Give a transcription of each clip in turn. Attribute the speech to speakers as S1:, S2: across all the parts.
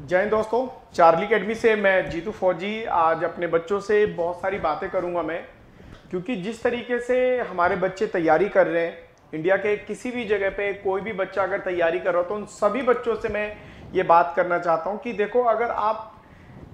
S1: जय दोस्तों, Charlie academy से मैं जीतू फौजी। आज अपने बच्चों से बहुत सारी बातें करूँगा मैं, क्योंकि जिस तरीके से हमारे बच्चे तैयारी कर रहे हैं, इंडिया के किसी भी जगह पे कोई भी बच्चा अगर तैयारी कर रहा हो तो उन सभी बच्चों से मैं ये बात करना चाहता हूँ कि देखो, अगर आप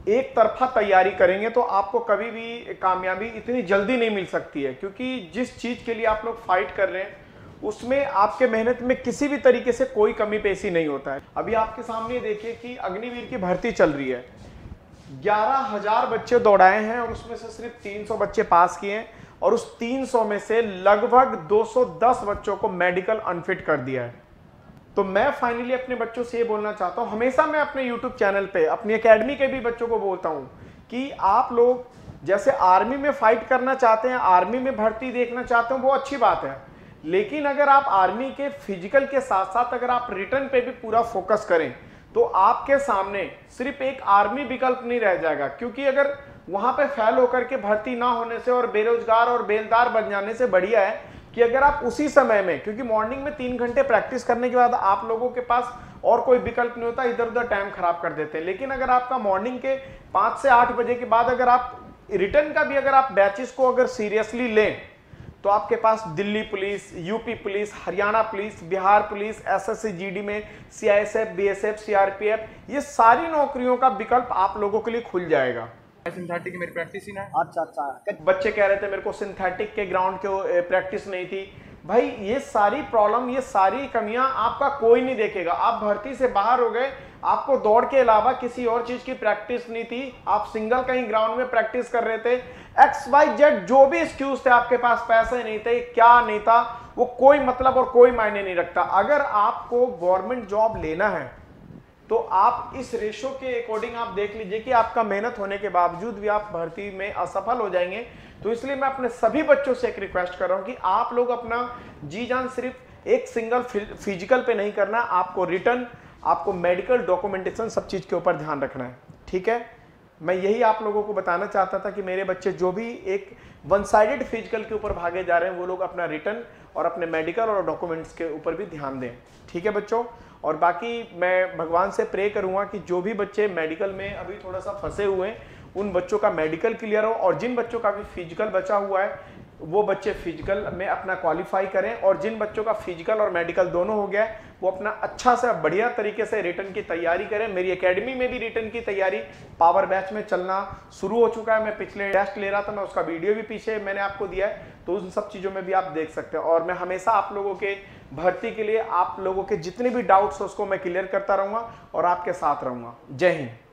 S1: एक तरफा तैयारी करेंगे तो आपको कभी भी कामयाबी इतनी जल्दी नहीं मिल सकती है, क्योंकि जिस चीज़ के लिए आप लोग फाइट कर रहे हैं उसमें आपके मेहनत में किसी भी तरीके से कोई कमी पेशी नहीं होता है। अभी आपके सामने देखिए कि अग्निवीर की भर्ती चल रही है। ग्यारह हज़ार बच्चे दौड़ाए हैं और उसमें से सिर्फ़ 300 बच्चे पास किए हैं और उस 300 में से लगभग 210 बच्चों को मेडिकल अनफिट कर दिया है। तो मैं फाइनली अपने बच्चों से ये बोलना चाहता हूँ, हमेशा मैं अपने यूट्यूब चैनल पे, अपनी अकेडमी के भी बच्चों को बोलता हूँ कि आप लोग जैसे आर्मी में फाइट करना चाहते हैं आर्मी में भर्ती देखना चाहते हैं, वो अच्छी बात है। लेकिन अगर आप आर्मी के फ़िज़िकल के साथ साथ अगर आप रिटर्न पे भी पूरा फोकस करें तो आपके सामने सिर्फ़ एक आर्मी विकल्प नहीं रह जाएगा। क्योंकि अगर वहाँ पे फेल होकर के भर्ती ना होने से और बेरोजगार और बेलदार बन जाने से बढ़िया है कि अगर आप उसी समय में, क्योंकि मॉर्निंग में तीन घंटे प्रैक्टिस करने के बाद आप लोगों के पास और कोई विकल्प नहीं होता इधर उधर टाइम खराब कर देते हैं। लेकिन अगर आपका मॉर्निंग के पाँच से आठ बजे के बाद अगर आप रिटर्न का भी अगर आप बैचेस को अगर सीरियसली लें तो आपके पास Delhi police UP police Haryana police Bihar police SSC GD में सीआईएसएफ बीएसएफ सीआरपीएफ ये सारी नौकरियों का विकल्प आप लोगों के लिए खुल जाएगा।
S2: सिंथेटिक की मेरी प्रैक्टिस ही ना
S3: अच्छा अच्छा।
S1: बच्चे कह रहे थे मेरे को सिंथेटिक के ग्राउंड के प्रैक्टिस नहीं थी। भाई, ये सारी प्रॉब्लम ये सारी कमियाँ आपका कोई नहीं देखेगा। आप भर्ती से बाहर हो गए, आपको दौड़ के अलावा किसी और चीज़ की प्रैक्टिस नहीं थी। आप सिंगल कहीं ग्राउंड में प्रैक्टिस कर रहे थे। एक्स वाई जेड जो भी एक्सक्यूज थे, आपके पास पैसे नहीं थे, क्या नहीं था, वो कोई मतलब और कोई मायने नहीं रखता। अगर आपको गवर्नमेंट जॉब लेना है तो आप इस रेशो के अकॉर्डिंग आप देख लीजिए कि आपका मेहनत होने के बावजूद भी आप भर्ती में असफल हो जाएँगे। तो इसलिए मैं अपने सभी बच्चों से एक रिक्वेस्ट कर रहा हूँ कि आप लोग अपना जी जान सिर्फ़ एक सिंगल फ़िज़िकल पे नहीं करना, आपको रिटर्न आपको मेडिकल डॉक्यूमेंटेशन सब चीज़ के ऊपर ध्यान रखना है। ठीक है? मैं यही आप लोगों को बताना चाहता था कि मेरे बच्चे जो भी एक वन साइडेड फ़िज़िकल के ऊपर भागे जा रहे हैं, वो लोग अपना रिटर्न और अपने मेडिकल और डॉक्यूमेंट्स के ऊपर भी ध्यान दें। ठीक है बच्चों? और बाकी मैं भगवान से प्रे करूँगा कि जो भी बच्चे मेडिकल में अभी थोड़ा सा फंसे हुए हैं, उन बच्चों का मेडिकल क्लियर हो और जिन बच्चों का भी फ़िज़िकल बचा हुआ है वो बच्चे फ़िज़िकल में अपना क्वालिफाई करें और जिन बच्चों का फ़िज़िकल और मेडिकल दोनों हो गया है, वो अपना अच्छा से बढ़िया तरीके से रिटर्न की तैयारी करें। मेरी एकेडमी में भी रिटर्न की तैयारी पावर बैच में चलना शुरू हो चुका है। मैं पिछले टेस्ट ले रहा था, मैं उसका वीडियो भी पीछे मैंने आपको दिया है तो उन सब चीज़ों में भी आप देख सकते हैं। और मैं हमेशा आप लोगों के भर्ती के लिए, आप लोगों के जितने भी डाउट्स उसको मैं क्लियर करता रहूँगा और आपके साथ रहूँगा। जय हिंद।